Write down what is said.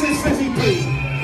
This is 50 feet.